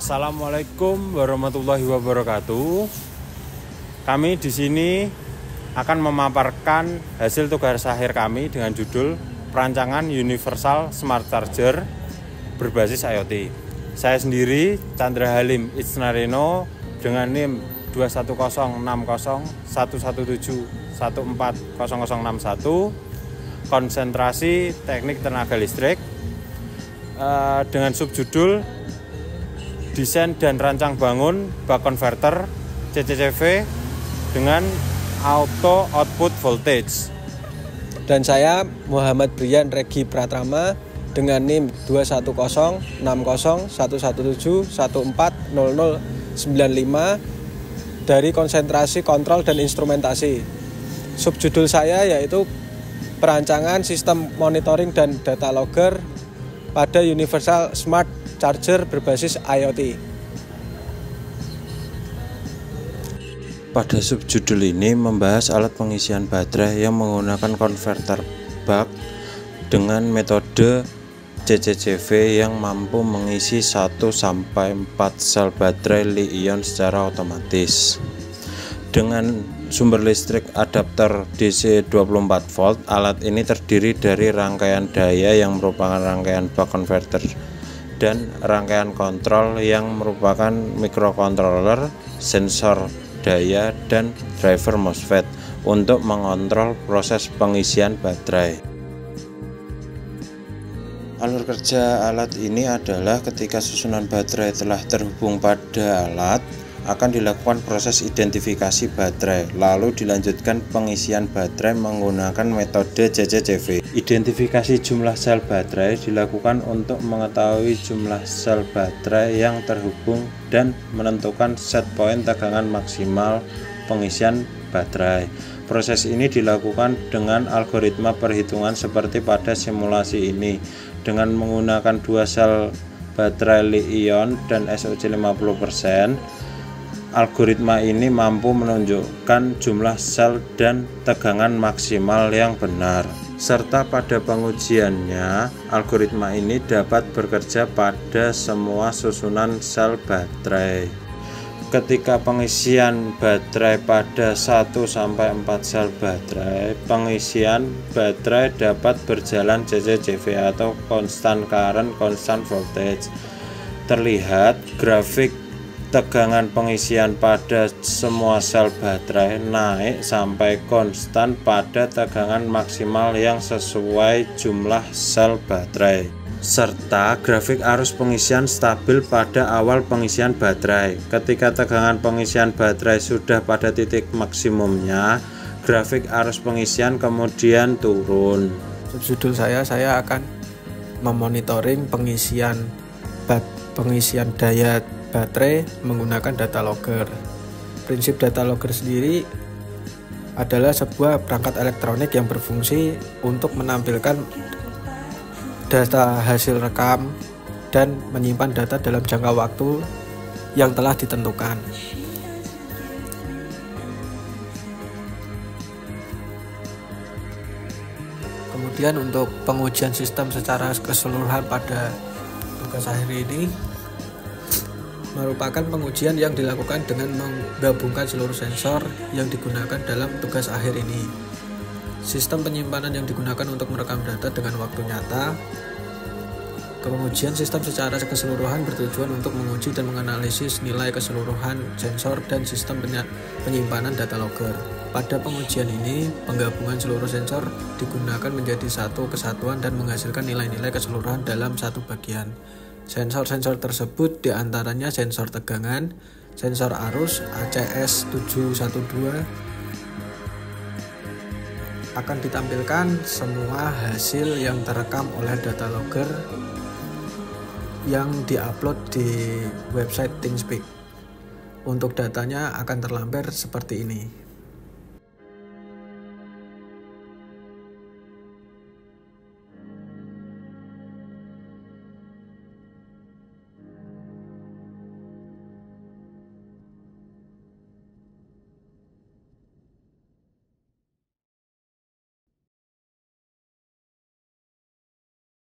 Assalamualaikum warahmatullahi wabarakatuh. Kami di sini akan memaparkan hasil tugas akhir kami dengan judul Perancangan Universal Smart Charger berbasis IoT. Saya sendiri Chandra Halim Itsnareno dengan NIM 210601117140061 konsentrasi teknik tenaga listrik eh, dengan subjudul desain dan rancang bangun bak converter CCCV dengan auto output voltage. Dan saya Muhammad Brian Regi Pratrama dengan NIM 210601117140095 dari konsentrasi kontrol dan instrumentasi. Subjudul saya yaitu perancangan sistem monitoring dan data logger pada Universal Smart Charger berbasis IoT. Pada subjudul ini membahas alat pengisian baterai yang menggunakan konverter bak dengan metode CCCV yang mampu mengisi 1 sampai 4 sel baterai Li-ion secara otomatis. Dengan sumber listrik adapter DC 24 volt, alat ini terdiri dari rangkaian daya yang merupakan rangkaian bak converter dan rangkaian kontrol yang merupakan microcontroller, sensor daya dan driver MOSFET untuk mengontrol proses pengisian baterai. Alur kerja alat ini adalah ketika susunan baterai telah terhubung pada alat, akan dilakukan proses identifikasi baterai, lalu dilanjutkan pengisian baterai menggunakan metode CCCV. Identifikasi jumlah sel baterai dilakukan untuk mengetahui jumlah sel baterai yang terhubung dan menentukan set point tegangan maksimal pengisian baterai. Proses ini dilakukan dengan algoritma perhitungan seperti pada simulasi ini dengan menggunakan dua sel baterai Li-ion dan SOC 50% algoritma ini mampu menunjukkan jumlah sel dan tegangan maksimal yang benar. Serta pada pengujiannya, algoritma ini dapat bekerja pada semua susunan sel baterai. Ketika pengisian baterai pada 1 sampai 4 sel baterai, pengisian baterai dapat berjalan CCCV atau constant current constant voltage. Terlihat grafik tegangan pengisian pada semua sel baterai naik sampai konstan pada tegangan maksimal yang sesuai jumlah sel baterai serta grafik arus pengisian stabil pada awal pengisian baterai. Ketika tegangan pengisian baterai sudah pada titik maksimumnya grafik arus pengisian kemudian turun. Subjudul saya saya akan memonitoring pengisian pengisian daya baterai menggunakan data logger. Prinsip data logger sendiri adalah sebuah perangkat elektronik yang berfungsi untuk menampilkan data hasil rekam dan menyimpan data dalam jangka waktu yang telah ditentukan. Kemudian untuk pengujian sistem secara keseluruhan pada tugas akhir ini merupakan pengujian yang dilakukan dengan menggabungkan seluruh sensor yang digunakan dalam tugas akhir ini. Sistem penyimpanan yang digunakan untuk merekam data dengan waktu nyata. Pengujian sistem secara keseluruhan bertujuan untuk menguji dan menganalisis nilai keseluruhan sensor dan sistem penyimpanan data logger. Pada pengujian ini, penggabungan seluruh sensor digunakan menjadi satu kesatuan dan menghasilkan nilai-nilai keseluruhan dalam satu bagian. Sensor-sensor tersebut di antaranya sensor tegangan, sensor arus ACS 712 akan ditampilkan semua hasil yang terekam oleh data logger yang diupload di website ThinkSpeak. Untuk datanya akan terlampir seperti ini.